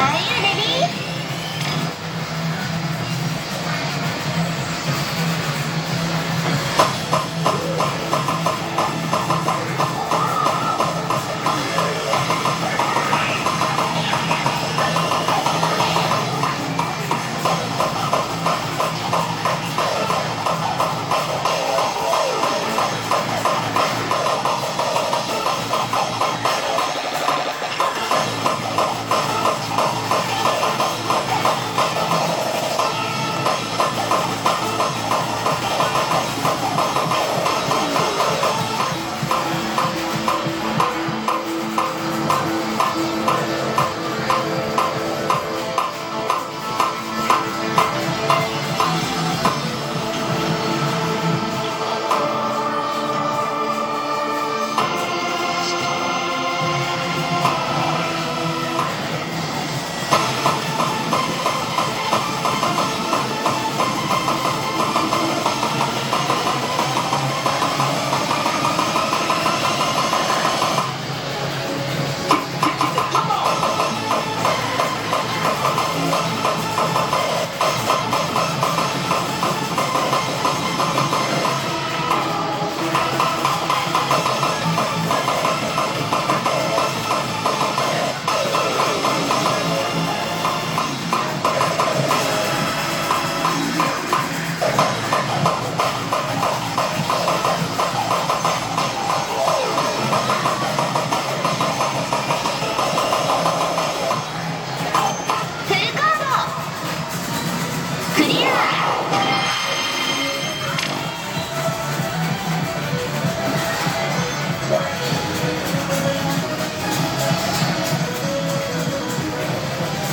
Are you there?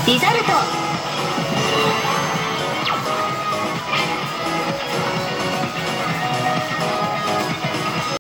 リザルト。